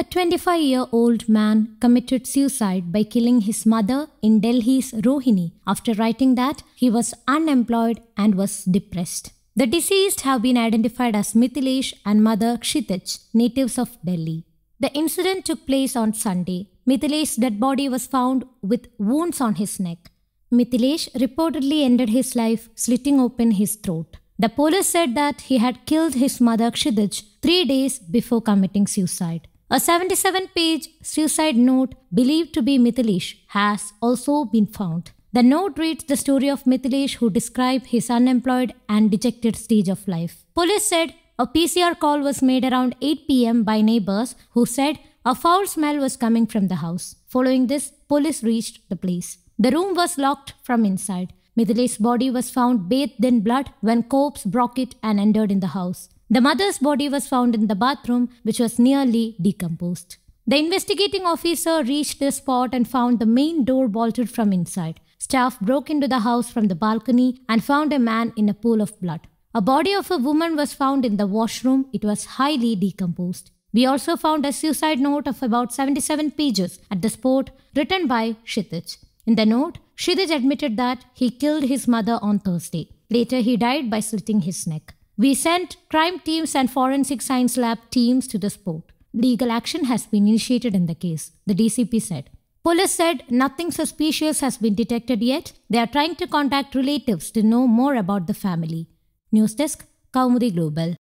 A 25 year old man committed suicide by killing his mother in Delhi's Rohini after writing that he was unemployed and was depressed. The deceased have been identified as Mithilesh and mother Kshitij, natives of Delhi. The incident took place on Sunday. Mithilesh's dead body was found with wounds on his neck. Mithilesh reportedly ended his life slitting open his throat. The police said that he had killed his mother Kshitij three days before committing suicide. A 77 page suicide note believed to be Mithilesh has also been found. The note reads the story of Mithilesh who described his unemployed and dejected stage of life. Police said a PCR call was made around 8 pm by neighbors who said a foul smell was coming from the house. Following this, police reached the place. The room was locked from inside. Mithilesh's body was found bathed in blood when corpse broke it and entered in the house. The mother's body was found in the bathroom, which was nearly decomposed. The investigating officer reached the spot and found the main door bolted from inside. Staff broke into the house from the balcony and found a man in a pool of blood. A body of a woman was found in the washroom. It was highly decomposed. We also found a suicide note of about 77 pages at the spot written by Kshitij. In the note, Kshitij admitted that he killed his mother on Thursday. Later, he died by slitting his neck. We sent crime teams and forensic science lab teams to the spot. Legal action has been initiated in the case, the DCP said. Police said nothing suspicious has been detected yet. They are trying to contact relatives to know more about the family. News Desk, Kaumudy Global.